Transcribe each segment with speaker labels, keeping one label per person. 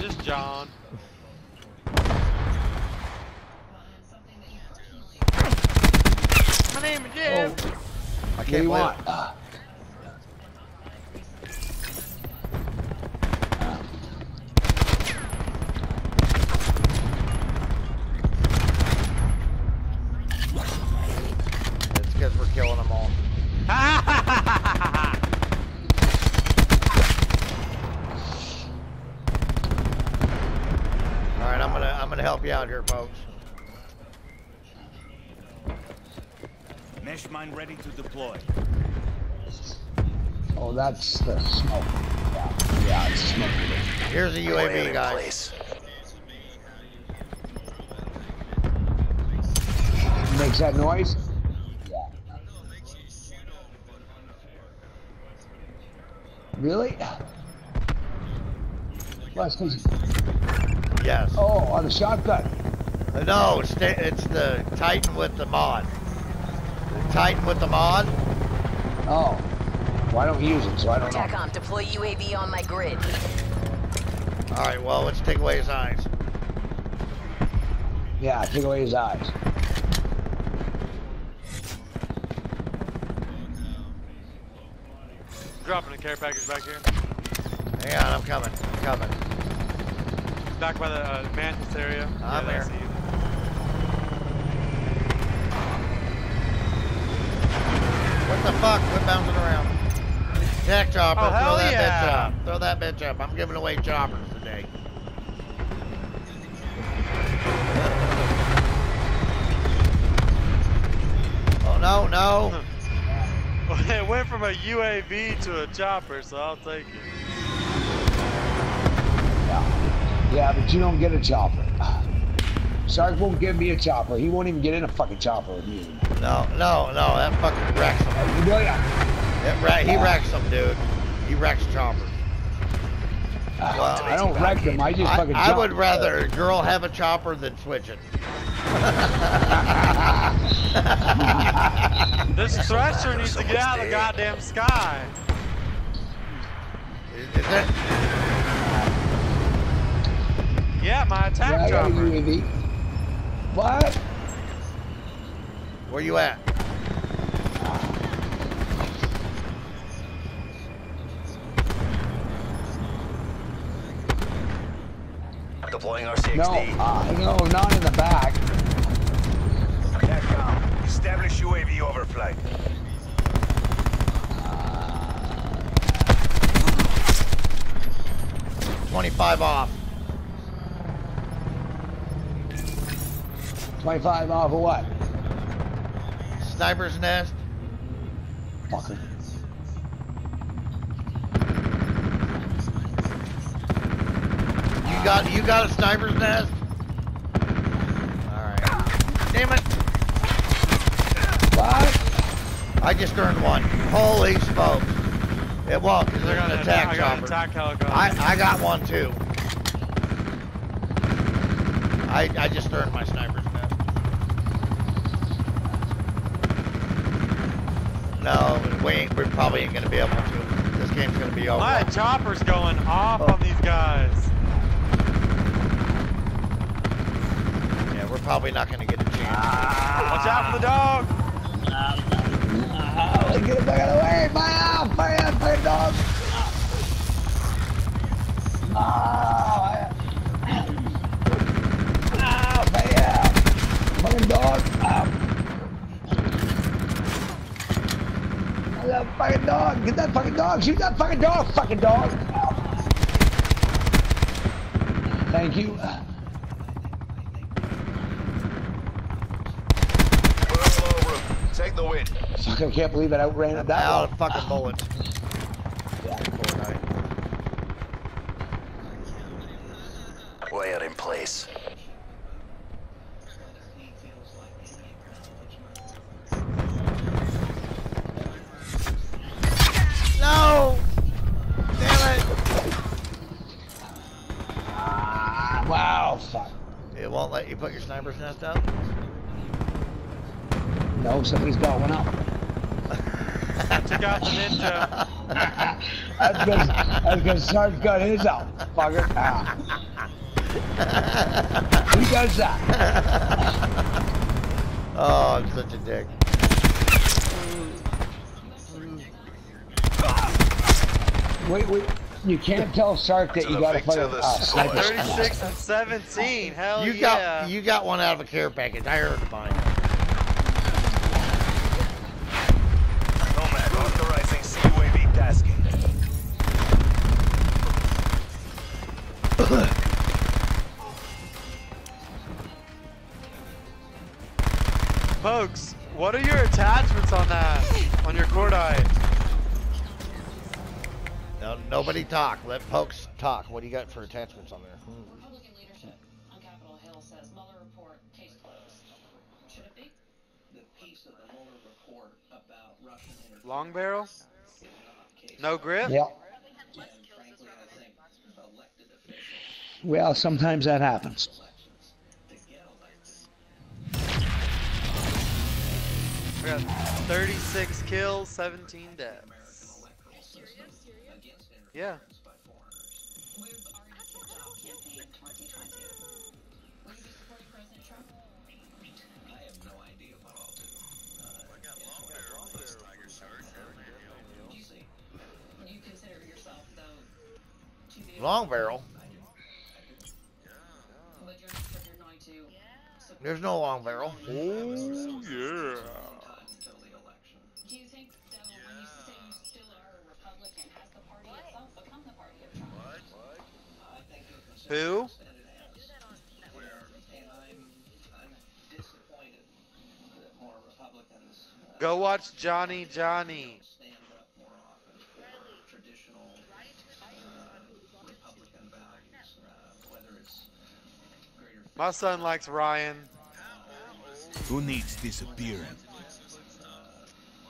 Speaker 1: Just John. My name is Jim.
Speaker 2: Oh.
Speaker 3: I
Speaker 2: can't
Speaker 3: do you
Speaker 2: believe
Speaker 3: want?
Speaker 2: it.
Speaker 3: Ah.
Speaker 2: It's because we're killing them all. All right, I'm gonna help you out here, folks.
Speaker 4: Mesh mine ready to deploy.
Speaker 3: Oh, that's the smoke. Yeah, yeah, it's smoke.
Speaker 2: Here's a UAV, guys.
Speaker 3: Makes that noise? Yeah. Really? Well, that's 'cause-
Speaker 2: Yes.
Speaker 3: oh, on the shotgun.
Speaker 2: Uh, No, it's the, it's the Titan with the mod. The Titan with the mod.
Speaker 3: Oh. Well, I don't we use it, so I don't know.
Speaker 5: TACOM, deploy UAV on my grid.
Speaker 2: All right, well, let's take away his eyes.
Speaker 3: Yeah, take away his eyes.
Speaker 1: Dropping a care package back here.
Speaker 2: Hang on, I'm coming. I'm coming.
Speaker 1: Back by the uh, Mantis area.
Speaker 2: I'm
Speaker 1: yeah, that's
Speaker 2: here. What the fuck? Quit bouncing around. Tech chopper,
Speaker 1: Oh,
Speaker 2: throw that
Speaker 1: yeah.
Speaker 2: bitch up. Throw that bitch up. I'm giving away choppers today. oh no, no.
Speaker 1: Well, it went from a UAV to a chopper, so I'll take it.
Speaker 3: Yeah. Yeah, but you don't get a chopper. Sark won't give me a chopper. He won't even get in a fucking chopper with me.
Speaker 2: No, no, no. That fucking wrecks him.
Speaker 3: Oh, you know, yeah.
Speaker 2: It wreck, he wrecks them, dude. He wrecks choppers. Ah, well,
Speaker 3: I don't wreck them. I just
Speaker 2: I,
Speaker 3: fucking
Speaker 2: I
Speaker 3: jump.
Speaker 2: would rather a girl have a chopper than switch it.
Speaker 1: This Thresher needs to get out of the goddamn sky.
Speaker 2: Is, is that,
Speaker 1: Yeah, my
Speaker 3: Yeah,
Speaker 1: attack
Speaker 3: I got a
Speaker 1: chopper.
Speaker 3: UAV. What?
Speaker 2: where you at?
Speaker 4: Deploying
Speaker 3: No,
Speaker 4: RCXD.
Speaker 3: uh, no, not in the back.
Speaker 4: TACOM, establish UAV overflight.
Speaker 2: Twenty-five off.
Speaker 3: 25 off of what?
Speaker 2: Sniper's nest.
Speaker 3: Fucker.
Speaker 2: You got you got a sniper's nest. All right. Damn it!
Speaker 3: What?
Speaker 2: I just earned one. Holy smokes! It won't because
Speaker 1: They're
Speaker 2: they're
Speaker 1: gonna
Speaker 2: gonna
Speaker 1: attack,
Speaker 2: attack
Speaker 1: I got
Speaker 2: chopper.
Speaker 1: attack helicopter.
Speaker 2: I I got one too. I I just earned my sniper's nest. No, we ain't, we probably ain't gonna be able to. This game's gonna be over.
Speaker 1: My chopper's going off
Speaker 2: Oh.
Speaker 1: on these guys.
Speaker 2: Yeah, we're probably not gonna get a chance. Ah.
Speaker 1: Watch out for the dog.
Speaker 3: Oh, get it back out of the way! Fire! Fire! Fire, dog! Oh, ah, fire! Fucking dog! Ah. That fucking dog! Get that fucking dog! Shoot that fucking dog! Fucking dog! Thank you.
Speaker 4: Take the win.
Speaker 3: Fuck, I can't believe it outran it that
Speaker 2: Out
Speaker 3: long.
Speaker 2: of fucking bullets.
Speaker 3: Yeah.
Speaker 2: Poor.
Speaker 4: Wire in place.
Speaker 2: It won't let you put your sniper's nest up?
Speaker 3: No, somebody's got one up.
Speaker 1: Took out the ninja.
Speaker 3: That's because that's because Sarge got his out. Fucker. Ah. Who does that?
Speaker 2: oh, I'm such a dick.
Speaker 3: Wait, wait. You can't tell Sark that you gotta play with us.
Speaker 4: squad.
Speaker 1: 36 and 17. Hell
Speaker 2: You
Speaker 1: yeah.
Speaker 2: got you got one out of a care package. I heard mine.
Speaker 4: Nomad authorizing CUAV tasking.
Speaker 1: Pokes, what are your attachments on that? On your Cordite?
Speaker 2: No, nobody talk. Let Pokes talk. What do you got for attachments on there? Hmm.
Speaker 6: Republican leadership on Capitol Hill says Mueller report case closed. Should it be?
Speaker 7: the piece of the Mueller report about Russian interference
Speaker 1: Long barrel?
Speaker 7: is not case
Speaker 1: No grip?
Speaker 3: Yeah.
Speaker 7: and frankly I think elected officials
Speaker 3: Well, sometimes that happens.
Speaker 7: elections to get elected
Speaker 1: We got 36 kills, 17 deaths.
Speaker 7: Electoral system against
Speaker 1: Yeah.
Speaker 7: interference by foreigners.
Speaker 6: We've already kicked off campaign 2020. Will you be supporting President Trump?
Speaker 7: I have no idea what I'll do. Uh, you see,
Speaker 6: Do you consider yourself, though, to be a
Speaker 2: Long barrel.
Speaker 6: But you're, but you're going to support
Speaker 2: There's no long barrel.
Speaker 1: Oh, yeah.
Speaker 7: time until the election.
Speaker 6: Do you think, though, when you say you still are a Republican, has the party itself become the party of Trump?
Speaker 7: I think you'll consider
Speaker 1: Who?
Speaker 7: that it has. And I'm, I'm disappointed that more Republicans uh,
Speaker 1: Go watch Johnny Johnny.
Speaker 7: stand up more often for traditional uh, Republican values, uh, whether Johnny greater
Speaker 1: My son likes Ryan.
Speaker 8: Who needs disappearing?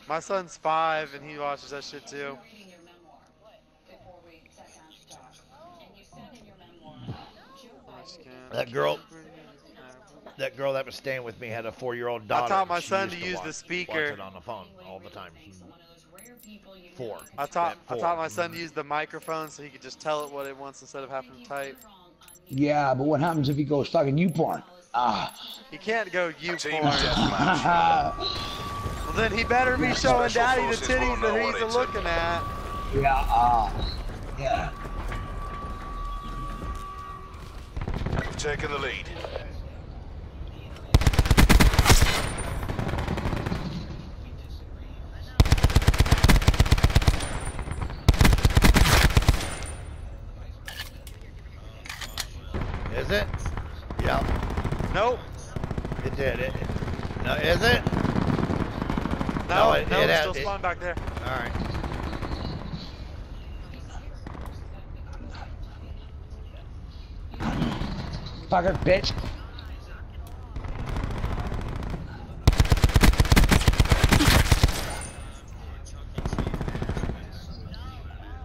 Speaker 1: My son's five and he watches that shit too.
Speaker 2: That girl, that girl that was staying with me had a four-year-old daughter.
Speaker 1: I
Speaker 2: taught
Speaker 1: my son
Speaker 2: used
Speaker 1: to use the speaker.
Speaker 2: Watch it on the phone all the time.
Speaker 6: One of those rare people you
Speaker 2: Four.
Speaker 1: I taught I taught my son to use the microphone so he could just tell it what it wants instead of having to type.
Speaker 3: Yeah, but what happens if he goes fucking you porn? Ah.
Speaker 1: He can't go you porn. Well, then he better be showing
Speaker 4: Special
Speaker 1: daddy the titties that he's looking at.
Speaker 3: yeah, ah. yeah.
Speaker 4: Taken the lead.
Speaker 2: Is it? Yeah,
Speaker 1: Nope.
Speaker 2: it did. It, no, is it?
Speaker 1: No,
Speaker 2: No, it-
Speaker 1: no,
Speaker 2: it
Speaker 1: it's still spawned back there.
Speaker 2: All right.
Speaker 3: Fucker, bitch.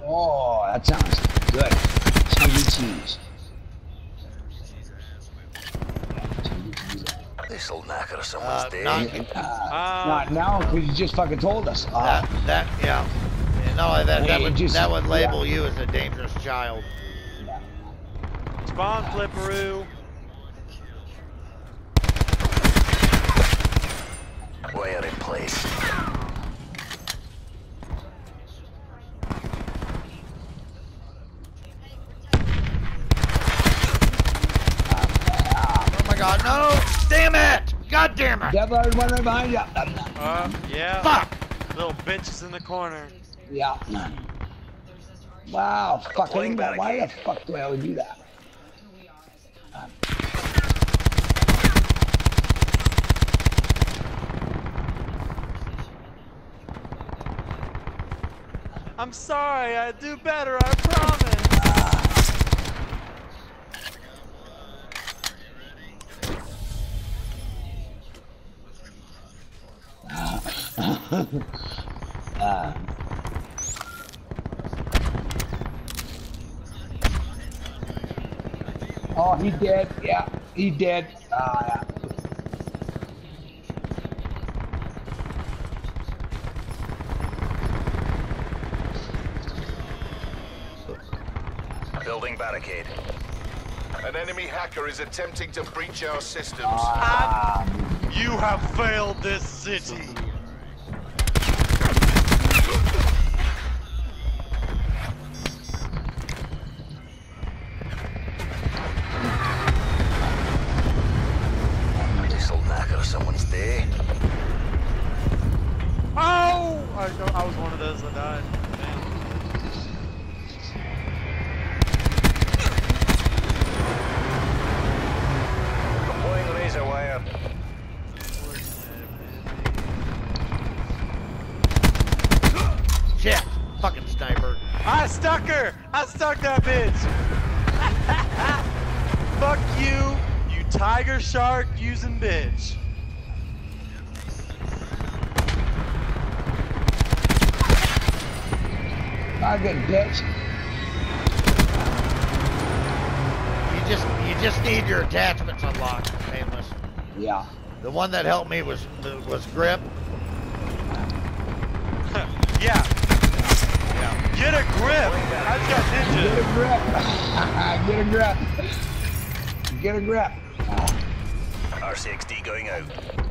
Speaker 3: Oh, that sounds good. Chunky cheese.
Speaker 4: This'll knacker someone's
Speaker 2: Uh,
Speaker 4: day.
Speaker 2: not,
Speaker 3: Uh,
Speaker 1: Um,
Speaker 3: not now, because you just fucking told us. Uh,
Speaker 2: that, that, yeah. And not only that, that would,
Speaker 3: just-
Speaker 2: that would label
Speaker 3: yeah.
Speaker 2: you as a dangerous child.
Speaker 1: Spawn flipperoo.
Speaker 4: Wire in place.
Speaker 2: Oh my god, no! Damn it! God damn it!
Speaker 3: Devil, there's one right behind you.
Speaker 1: Uh, yeah.
Speaker 2: Fuck!
Speaker 1: Little bitches in the corner.
Speaker 3: Yeah. Wow, fucking
Speaker 4: Deploying
Speaker 3: that. Why the fuck do I would do that?
Speaker 6: who we are as a country.
Speaker 1: I'm sorry, I do better, I promise.
Speaker 3: Uh, oh, he did. Yeah, he did. Uh, yeah.
Speaker 4: Building barricade. An enemy hacker is attempting to breach our systems.
Speaker 3: Ah,
Speaker 1: You have failed this city.
Speaker 4: This'll knacker someone's day.
Speaker 1: Oh! I, I was one of those that died. Man.
Speaker 4: Deploying razor wire.
Speaker 2: Shit. Fucking sniper.
Speaker 1: I stuck her! I stuck that bitch! Fuck you, you tiger shark using bitch.
Speaker 3: Fucking bitch.
Speaker 2: You just you just need your attachments unlocked, painless.
Speaker 3: Yeah.
Speaker 2: The one that helped me was was grip.
Speaker 1: yeah. yeah. Get a grip! I just got
Speaker 3: Get a grip. Get a grip. Get a grip.
Speaker 4: RCXD going out.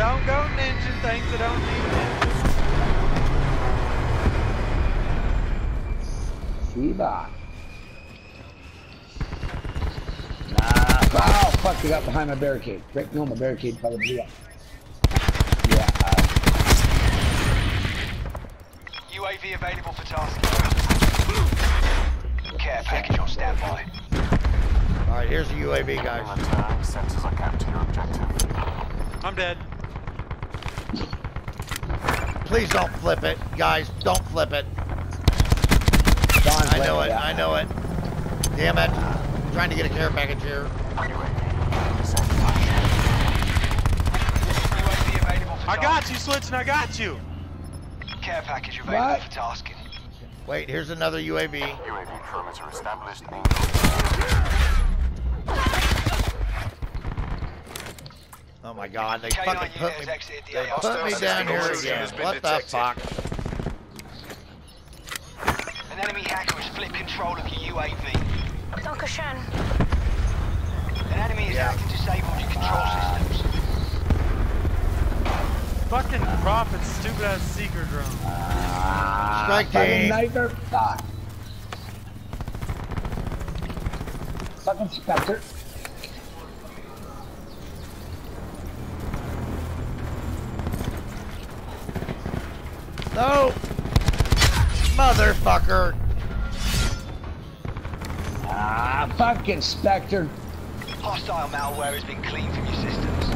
Speaker 1: Don't go ninja things that don't need ninjas.
Speaker 3: Sheba. Nah. Oh, fuck, they got behind my barricade. Rick, no, my barricade probably blew up. Yeah. Uh,
Speaker 9: UAV available for task. Care package on standby.
Speaker 2: All right, here's the UAV, guys.
Speaker 1: I'm dead.
Speaker 2: Please don't flip it, guys. Don't flip it.
Speaker 3: Don's
Speaker 2: I know it.
Speaker 3: landing.
Speaker 2: I know it. Damn it. I'm trying to get a care package here.
Speaker 9: UAV available for
Speaker 1: I got you, Switch, and I got you.
Speaker 9: Care package available
Speaker 3: What?
Speaker 9: for tasking.
Speaker 2: Wait, here's another UAV. Oh my god, they
Speaker 9: K9
Speaker 2: fucking put me,
Speaker 9: has exited the
Speaker 2: they put me down here again. What the
Speaker 4: detected.
Speaker 2: fuck?
Speaker 9: An enemy hacker has flipped control of your UAV.
Speaker 5: Dankeschön.
Speaker 9: An enemy has
Speaker 2: Yeah.
Speaker 9: hacked and disabled your control systems.
Speaker 1: Fucking Prophet's stupid ass seeker drone.
Speaker 3: Ah,
Speaker 2: Strike
Speaker 3: fucking
Speaker 2: team.
Speaker 3: sniper. Fuck. Fucking Spectre.
Speaker 2: No! Motherfucker!
Speaker 3: Ah, fucking Spectre.
Speaker 9: Hostile malware has been cleaned from your systems.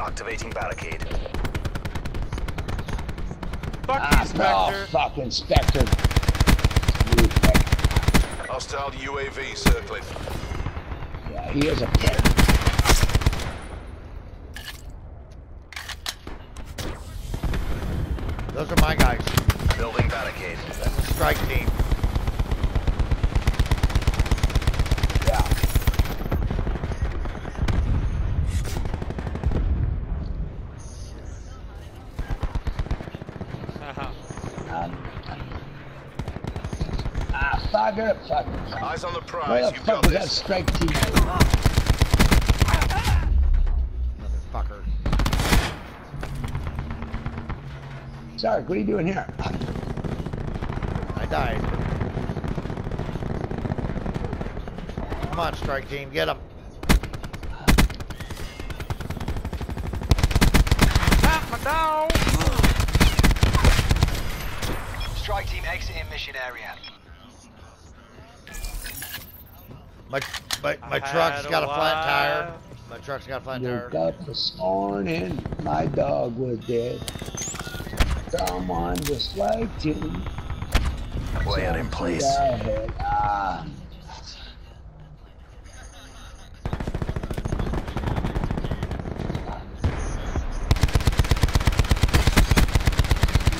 Speaker 4: Activating barricade.
Speaker 1: Fuck
Speaker 3: Ah,
Speaker 1: you, Spectre.
Speaker 3: oh, fucking Spectre.
Speaker 4: Hostile UAV circling.
Speaker 3: Yeah, he is a prick.
Speaker 2: Those are my guys.
Speaker 4: Building barricade.
Speaker 2: That's the strike team.
Speaker 3: Yeah. Um, ah, fucker, fucker.
Speaker 4: Eyes on the
Speaker 3: Where
Speaker 4: prize.
Speaker 3: the
Speaker 4: You've
Speaker 3: fuck
Speaker 4: got
Speaker 3: was that strike team? Sark, what are you doing here?
Speaker 2: I died. Come on, strike team, get him.
Speaker 1: Not my dog.
Speaker 9: Strike team exiting mission area.
Speaker 2: My my, my
Speaker 1: I
Speaker 2: truck's
Speaker 1: had
Speaker 2: got a flat tire. My truck's got a flat
Speaker 3: Woke
Speaker 2: tire.
Speaker 3: up this morning, my dog was dead. Someone just like him.
Speaker 4: Wire in place.
Speaker 3: Ah.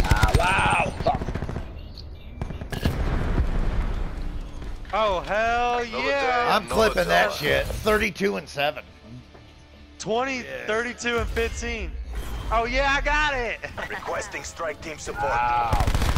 Speaker 3: Ah, wow. Fuck.
Speaker 1: Oh, hell yeah.
Speaker 2: I'm clipping that shit. 32 and 7.
Speaker 1: 20,
Speaker 2: Yeah.
Speaker 1: 32, and 15. Oh, yeah, I got it.
Speaker 4: Requesting strike team support.
Speaker 3: Wow.